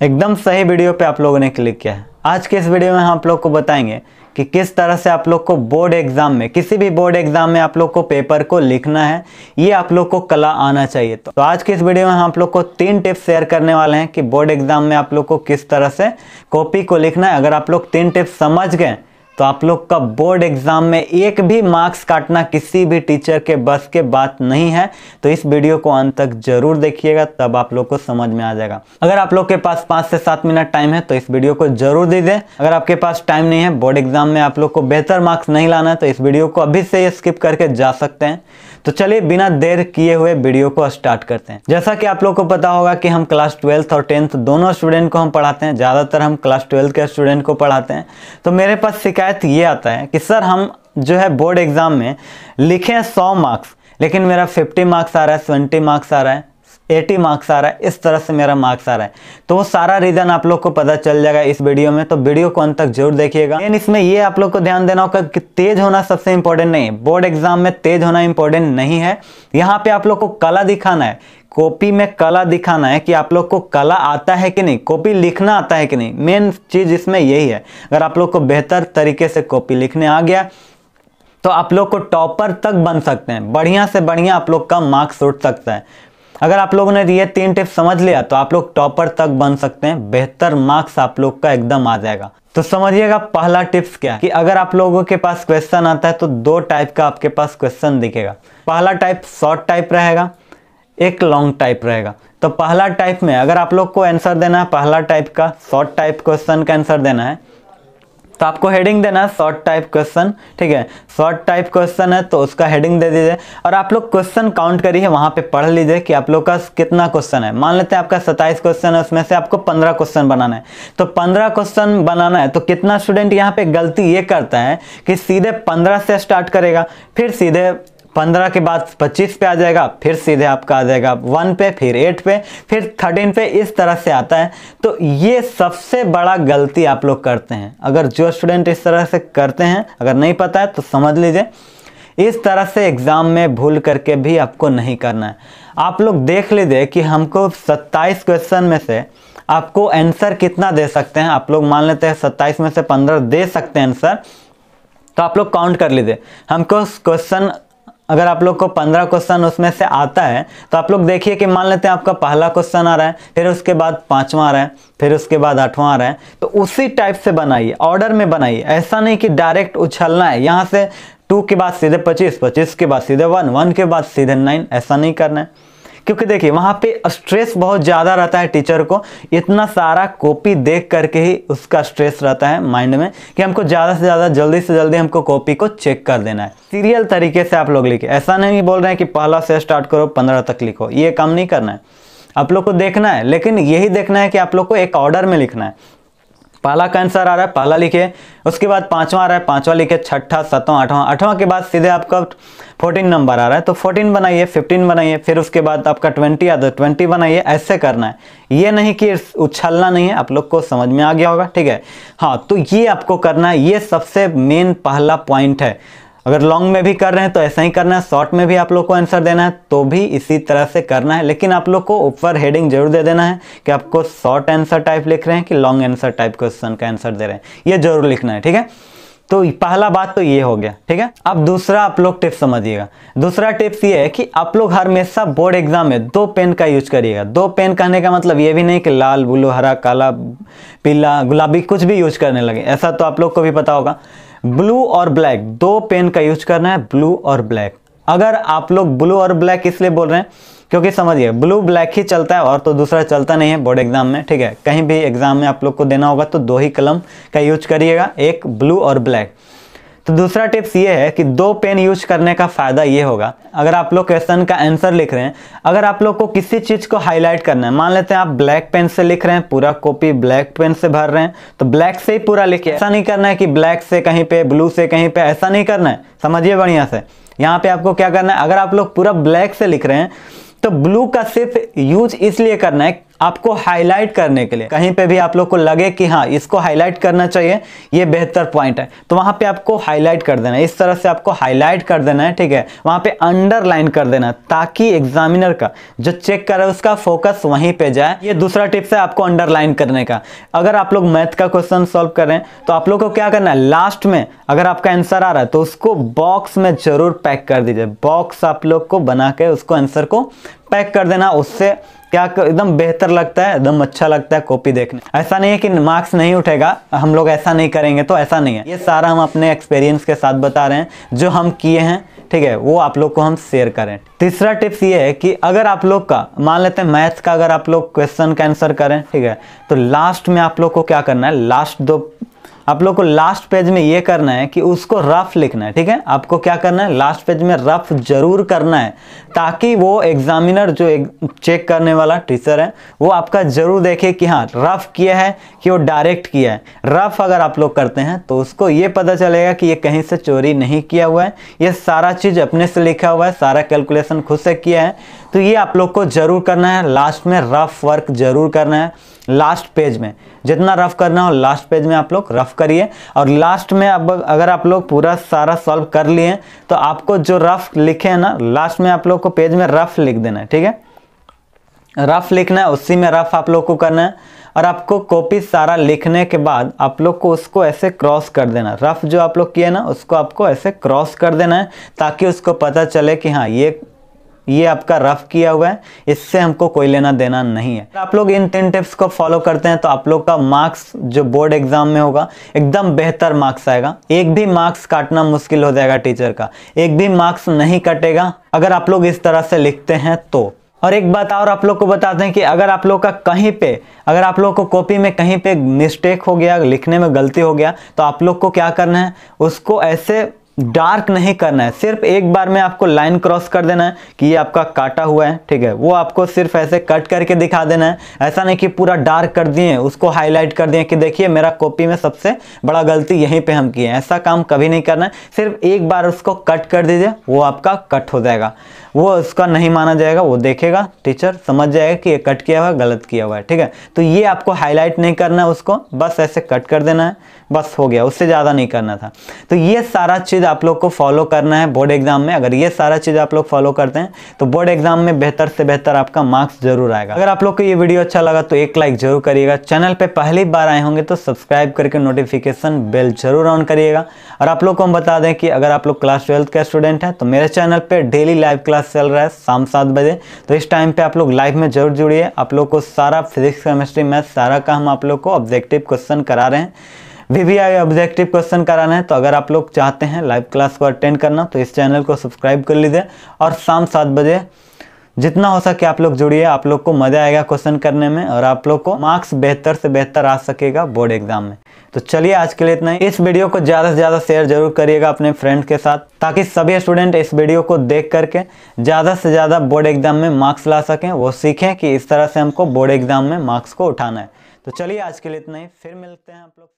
एकदम सही वीडियो पे आप लोगों ने क्लिक किया है। आज के इस वीडियो में हम आप लोग को बताएँगे कि किस तरह से आप लोग को बोर्ड एग्ज़ाम में किसी भी बोर्ड एग्ज़ाम में आप लोग को पेपर को लिखना है ये आप लोग को कला आना चाहिए। तो, तो आज के इस वीडियो में हम आप लोग को तीन टिप्स शेयर करने वाले हैं कि बोर्ड एग्ज़ाम में आप लोग को किस तरह से कॉपी को लिखना है। अगर आप लोग तीन टिप्स समझ गए तो आप लोग का बोर्ड एग्ज़ाम में एक भी मार्क्स काटना किसी भी टीचर के बस के बात नहीं है। तो इस वीडियो को अंत तक ज़रूर देखिएगा, तब आप लोग को समझ में आ जाएगा। अगर आप लोग के पास पाँच से सात मिनट टाइम है तो इस वीडियो को ज़रूर दीजिए। अगर आपके पास टाइम नहीं है, बोर्ड एग्ज़ाम में आप लोग को बेहतर मार्क्स नहीं लाना है तो इस वीडियो को अभी से स्किप करके जा सकते हैं। तो चलिए बिना देर किए हुए वीडियो को स्टार्ट करते हैं। जैसा कि आप लोग को पता होगा कि हम क्लास ट्वेल्थ और टेंथ दोनों स्टूडेंट को हम पढ़ाते हैं, ज़्यादातर हम क्लास ट्वेल्थ के स्टूडेंट को पढ़ाते हैं। तो मेरे पास शिकायत ये आता है कि सर हम जो है बोर्ड एग्ज़ाम में लिखे सौ मार्क्स, लेकिन मेरा फिफ्टी मार्क्स आ रहा है, ट्वेंटी मार्क्स आ रहा है। 80 मार्क्स आ रहा है, इस तरह से मेरा मार्क्स आ रहा है। तो वो सारा रीज़न आप लोग को पता चल जाएगा इस वीडियो में तो वीडियो को अंत तक ज़रूर देखिएगा। लेकिन इसमें ये आप लोग को ध्यान देना होगा कि तेज होना सबसे इंपॉर्टेंट नहीं है। बोर्ड एग्ज़ाम में तेज होना इंपॉर्टेंट नहीं है। यहाँ पे आप लोग को कला दिखाना है। कॉपी में कला दिखाना है कि आप लोग को कला आता है कि नहीं कॉपी लिखना आता है कि नहीं। मेन चीज़ इसमें यही है। अगर आप लोग को बेहतर तरीके से कॉपी लिखने आ गया तो आप लोग को टॉपर तक बन सकते हैं। बढ़िया से बढ़िया आप लोग का मार्क्स उठ सकता है। अगर आप लोगों ने ये तीन टिप्स समझ लिया तो आप लोग टॉपर तक बन सकते हैं। बेहतर मार्क्स आप लोग का एकदम आ जाएगा। तो समझिएगा पहला टिप्स क्या है कि अगर आप लोगों के पास क्वेश्चन आता है तो दो टाइप का आपके पास क्वेश्चन दिखेगा। पहला टाइप शॉर्ट टाइप रहेगा, एक लॉन्ग टाइप रहेगा। तो पहला टाइप में अगर आप लोग को आंसर देना है, पहला टाइप का शॉर्ट टाइप क्वेश्चन का आंसर देना है तो आपको हेडिंग देना है शॉर्ट टाइप क्वेश्चन ठीक है? शॉर्ट टाइप क्वेश्चन है तो उसका हेडिंग दे दीजिए। और आप लोग क्वेश्चन काउंट करिए, वहाँ पे पढ़ लीजिए कि आप लोग का कितना क्वेश्चन है। मान लेते हैं आपका सत्ताईस क्वेश्चन है, उसमें से आपको पंद्रह क्वेश्चन बनाना है। तो पंद्रह क्वेश्चन बनाना है तो कितना स्टूडेंट यहाँ पे गलती ये करता है कि सीधे पंद्रह से स्टार्ट करेगा, फिर सीधे पंद्रह के बाद पच्चीस पे आ जाएगा, फिर सीधे आपका आ जाएगा वन पे, फिर एट पे, फिर थर्टीन पे इस तरह से आता है। तो ये सबसे बड़ा गलती आप लोग करते हैं। अगर जो स्टूडेंट इस तरह से करते हैं, अगर नहीं पता है तो समझ लीजिए। इस तरह से एग्ज़ाम में भूल करके भी आपको नहीं करना है। आप लोग देख लीजिए कि हमको 27 क्वेश्चन में से आपको आंसर कितना दे सकते हैं। आप लोग मान लेते हैं 27 में से 15 दे सकते हैं आंसर तो आप लोग काउंट कर लीजिए। हमको क्वेश्चन अगर आप लोग को पंद्रह क्वेश्चन उसमें से आता है तो आप लोग देखिए कि मान लेते हैं आपका पहला क्वेश्चन आ रहा है, फिर उसके बाद पांचवा आ रहा है, फिर उसके बाद आठवां आ रहा है तो उसी टाइप से बनाइए ऑर्डर में बनाइए। ऐसा नहीं कि डायरेक्ट उछलना है। यहाँ से टू के बाद सीधे पच्चीस पच्चीस के बाद सीधे वन वन के बाद सीधे नाइन ऐसा नहीं करना है। क्योंकि देखिए, वहाँ पे स्ट्रेस बहुत ज़्यादा रहता है टीचर को। इतना सारा कॉपी देख करके ही उसका स्ट्रेस रहता है माइंड में कि हमको ज़्यादा से ज़्यादा, जल्दी से जल्दी हमको कॉपी को चेक कर देना है। सीरियल तरीके से आप लोग लिखे। ऐसा नहीं बोल रहे हैं कि पहला से स्टार्ट करो, पंद्रह तक लिखो। ये काम नहीं करना है। आप लोग को देखना है, लेकिन यही देखना है कि आप लोग को एक ऑर्डर में लिखना है। पहला का आंसर आ रहा है? पहला लिखे। उसके बाद पांचवा आ रहा है। पांचवा लिखे, छठा, सतवा, आठवां। आठवां के बाद सीधे आपका फोर्टीन नंबर आ रहा है। तो फोर्टीन बनाइए फिफ्टीन बनाइए, फिर उसके बाद आपका ट्वेंटी आता है ट्वेंटी बनाइए, ऐसे करना है। ये नहीं कि उछलना नहीं है, आप लोग को समझ में आ गया होगा, ठीक है? हाँ तो ये आपको करना है। ये सबसे मेन पहला पॉइंट है। अगर लॉन्ग में भी कर रहे हैं तो ऐसा ही करना है शॉर्ट में भी आप लोग को आंसर देना है तो भी इसी तरह से करना है। लेकिन आप लोग को ऊपर हेडिंग ज़रूर दे देना है कि आपको शॉर्ट आंसर टाइप लिख रहे हैं कि लॉन्ग आंसर टाइप क्वेश्चन का आंसर दे रहे हैं। ये ज़रूर लिखना है, ठीक है? तो पहला बात तो ये हो गया, ठीक है? अब दूसरा आप लोग टिप्स समझिएगा। दूसरा टिप्स ये है कि आप लोग हर हमेशा बोर्ड एग्ज़ाम में दो पेन का यूज़ करिएगा। दो पेन कहने का मतलब ये भी नहीं कि लाल, ब्लू, हरा, काला, पीला, गुलाबी कुछ भी यूज़ करने लगे। ऐसा तो आप लोग को भी पता होगा। ब्लू और ब्लैक, दो पेन का यूज़ करना है, ब्लू और ब्लैक। अगर आप लोग ब्लू और ब्लैक इसलिए बोल रहे हैं, क्योंकि समझिए, ब्लू ब्लैक ही चलता है और तो दूसरा चलता नहीं है बोर्ड एग्ज़ाम में, ठीक है? कहीं भी एग्ज़ाम में आप लोग को देना होगा तो दो ही कलम का यूज़ करिएगा, एक ब्लू और ब्लैक। तो दूसरा टिप्स ये है कि दो पेन यूज़ करने का फ़ायदा ये होगा। अगर आप लोग क्वेश्चन का आंसर लिख रहे हैं, अगर आप लोग को किसी चीज़ को हाईलाइट करना है, मान लेते हैं आप ब्लैक पेन से लिख रहे हैं, पूरा कॉपी ब्लैक पेन से भर रहे हैं तो ब्लैक से ही पूरा लिखिए। ऐसा नहीं करना है कि ब्लैक से कहीं पे ब्लू से कहीं पे, ऐसा नहीं करना है। समझिए बढ़िया से। यहाँ पे आपको क्या करना है, अगर आप लोग पूरा ब्लैक से लिख रहे हैं तो ब्लू का सिर्फ़ यूज़ इसलिए करना है आपको हाईलाइट करने के लिए। कहीं पे भी आप लोग को लगे कि हाँ इसको हाईलाइट करना चाहिए, ये बेहतर पॉइंट है। तो वहाँ पे आपको हाईलाइट कर देना है। इस तरह से आपको हाईलाइट कर देना है, ठीक है? वहाँ पे अंडरलाइन कर देना ताकि एग्जामिनर का जो चेक करे उसका फोकस वहीं पे जाए। ये दूसरा टिप्स है आपको अंडरलाइन करने का। अगर आप लोग मैथ का क्वेश्चन सॉल्व करें तो आप लोग को क्या करना है? लास्ट में अगर आपका आंसर आ रहा है तो उसको बॉक्स में ज़रूर पैक कर दीजिए। बॉक्स आप लोग को बना के उसको आंसर को पैक कर देना। उससे क्या एकदम बेहतर लगता है, एकदम अच्छा लगता है कॉपी देखने। ऐसा नहीं है कि मार्क्स नहीं उठेगा, हम लोग ऐसा नहीं करेंगे तो ऐसा नहीं है। ये सारा हम अपने एक्सपीरियंस के साथ बता रहे हैं, जो हम किए हैं, ठीक है, वो आप लोग को हम शेयर करें। तीसरा टिप्स ये है कि अगर आप लोग का, मान लेते हैं मैथ्स का अगर आप लोग क्वेश्चन का आंसर करें, ठीक है तो लास्ट में आप लोग को क्या करना है लास्ट दो आप लोग को लास्ट पेज में ये करना है कि उसको रफ लिखना है ठीक है? आपको क्या करना है? लास्ट पेज में रफ ज़रूर करना है ताकि वो एग्जामिनर जो एक, चेक करने वाला टीचर है वो आपका ज़रूर देखे कि हाँ रफ किया है कि वो डायरेक्ट किया है। रफ अगर आप लोग करते हैं तो उसको ये पता चलेगा कि ये कहीं से चोरी नहीं किया हुआ है। ये सारा चीज़ अपने से लिखा हुआ है सारा कैलकुलेशन खुद से किया है। तो ये आप लोग को ज़रूर करना है। लास्ट में रफ वर्क ज़रूर करना है। लास्ट पेज में। जितना रफ करना हो लास्ट पेज में आप लोग रफ करिए। और लास्ट में अब अगर आप लोग पूरा सारा सॉल्व कर लिए तो आपको जो रफ लिखे हैं ना लास्ट में आप लोग को पेज में रफ लिख देना है, ठीक है? रफ लिखना है, उसी में रफ आप लोग को करना है। और आपको कॉपी सारा लिखने के बाद आप लोग को उसको ऐसे क्रॉस कर देना रफ जो आप लोग किए ना, उसको आपको ऐसे क्रॉस कर देना है, ताकि उसको पता चले कि हाँ ये ये आपका रफ किया हुआ है, इससे हमको कोई लेना देना नहीं है। आप लोग इन तीन टिप्स को फॉलो करते हैं तो आप लोग का मार्क्स जो बोर्ड एग्ज़ाम में होगा, एकदम बेहतर मार्क्स आएगा। एक भी मार्क्स काटना मुश्किल हो जाएगा टीचर का। एक भी मार्क्स नहीं कटेगा, अगर आप लोग इस तरह से लिखते हैं तो। और एक बात और आप लोग को बताते हैं कि अगर आप लोग का कहीं पे, अगर आप लोग को कॉपी में कहीं पे मिस्टेक हो गया, लिखने में गलती हो गया तो आप लोग को क्या करना है? उसको ऐसे डार्क नहीं करना है। सिर्फ़ एक बार में आपको लाइन क्रॉस कर देना है कि ये आपका काटा हुआ है, ठीक है? वो आपको सिर्फ़ ऐसे कट करके दिखा देना है। ऐसा नहीं कि पूरा डार्क कर दिए, उसको हाईलाइट कर दिए कि देखिए, मेरा कॉपी में सबसे बड़ा गलती यहीं पे हम किए ऐसा काम कभी नहीं करना है। सिर्फ़ एक बार उसको कट कर दीजिए, वो आपका कट हो जाएगा। वो उसका नहीं माना जाएगा, वो देखेगा, टीचर समझ जाएगा कि ये कट किया हुआ है, गलत किया हुआ है, ठीक है? तो ये आपको हाईलाइट नहीं करना है उसको, बस ऐसे कट कर देना है, बस हो गया, उससे ज़्यादा नहीं करना था। तो ये सारा चीज़ आप लोग को फॉलो करना है बोर्ड एग्ज़ाम में। अगर ये सारा चीज़ आप लोग फॉलो करते हैं तो बोर्ड एग्ज़ाम में बेहतर से बेहतर आपका मार्क्स ज़रूर आएगा। अगर आप लोग को ये वीडियो अच्छा लगा तो एक लाइक ज़रूर करिएगा। चैनल पर पहली बार आए होंगे तो सब्सक्राइब करके नोटिफिकेशन बेल ज़रूर ऑन करिएगा। और आप लोग को हम बता दें कि अगर आप लोग क्लास ट्वेल्थ का स्टूडेंट हैं तो मेरे चैनल पर डेली लाइव क्लास चल रहा है शाम सात बजे। तो इस टाइम पे आप लोग लाइव में ज़रूर जुड़िए। आप लोग को सारा फिजिक्स केमिस्ट्री मैथ सारा का हम आप लोग को ऑब्जेक्टिव क्वेश्चन करा रहे हैं। वीवीआई ऑब्जेक्टिव क्वेश्चन कराना है तो अगर आप लोग चाहते हैं लाइव क्लास को अटेंड करना तो इस चैनल को सब्सक्राइब कर लीजिए और शाम सात बजे जितना हो सके आप लोग जुड़िए, आप लोग को मज़ा आएगा क्वेश्चन करने में और आप लोग को मार्क्स बेहतर से बेहतर आ सकेगा बोर्ड एग्ज़ाम में। तो चलिए आज के लिए इतना ही। इस वीडियो को ज़्यादा से ज़्यादा शेयर ज़रूर करिएगा अपने फ्रेंड्स के साथ, ताकि सभी स्टूडेंट इस वीडियो को देख करके ज़्यादा से ज़्यादा बोर्ड एग्ज़ाम में मार्क्स ला सकें। वो सीखें कि इस तरह से हमको बोर्ड एग्ज़ाम में मार्क्स को उठाना है। तो चलिए आज के लिए इतना ही। फिर मिलते हैं आप लोग